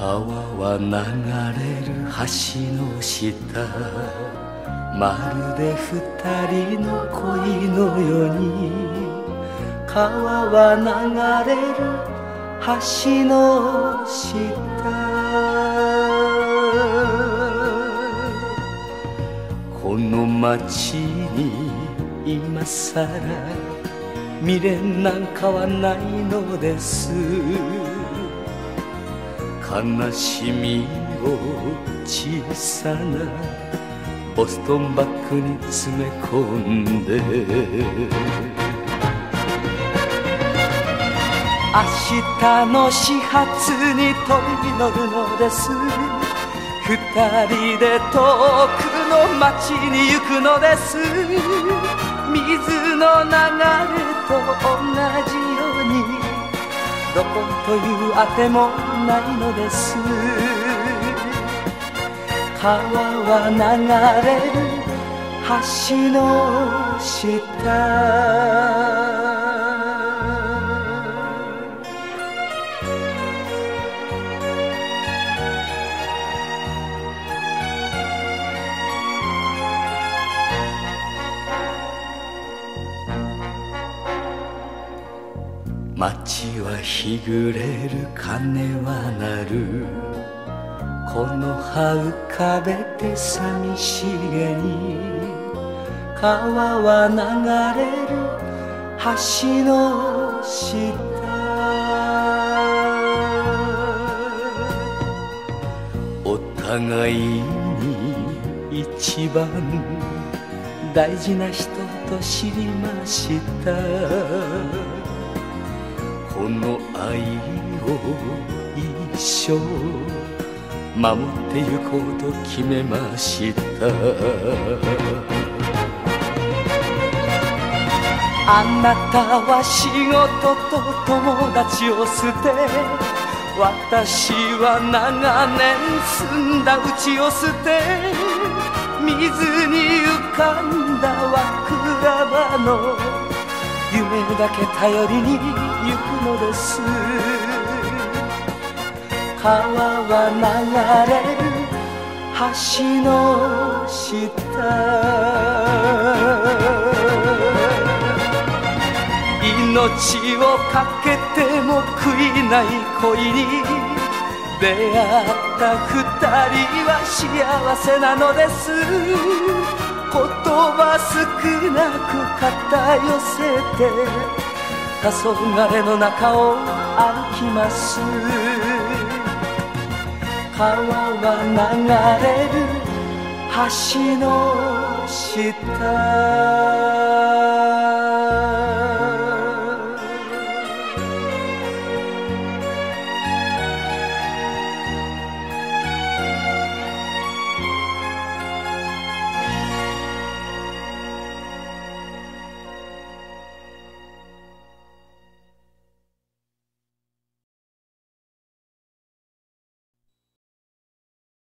川は流れる橋の下。まるで二人の恋のように。川は流れる橋の下。この街に今さら未練なんかはないのです。悲しみを小さなボストンバッグに詰め込んで明日の始発に飛び乗るのです。二人で遠くの街に行くのです。水の流れと同じどこというあてもないのです。川は流れる橋の下。街は日暮れる鐘は鳴る。この葉浮かべて寂しげに川は流れる橋の下。お互いに一番大事な人と知りました。この愛を一生守ってゆこうと決めました。あなたは仕事と友達を捨て私は長年住んだ家を捨て水に浮かんだ和倉場の夢だけ頼りに行くのです。川は流れる橋の下。命をかけても悔いない恋に出会った二人は幸せなのです。言葉少なく肩寄せて黄昏の中を歩きます。川は流れる橋の下。